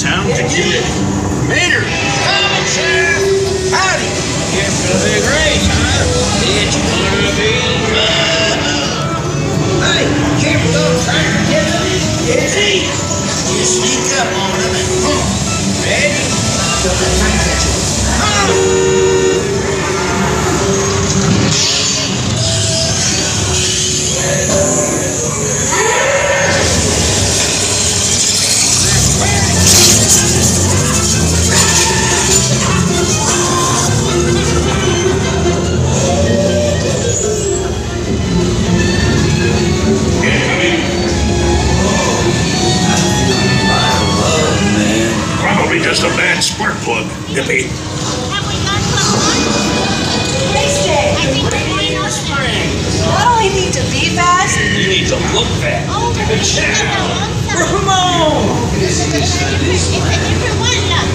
town to get it. Peter! Coming, Sheriff! Spring. Not only need to be fast, You need to look fast. Oh, we're going to get a long time. Come on! It's a different one, look.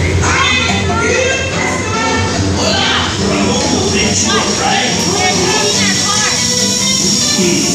We're taking our car.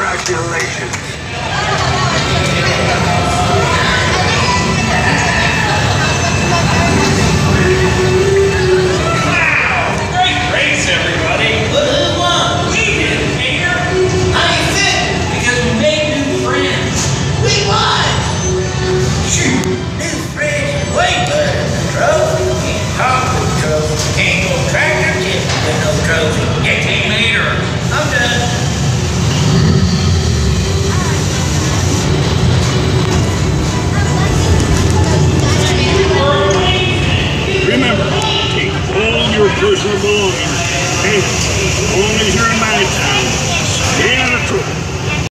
Congratulations. Lord. Eight.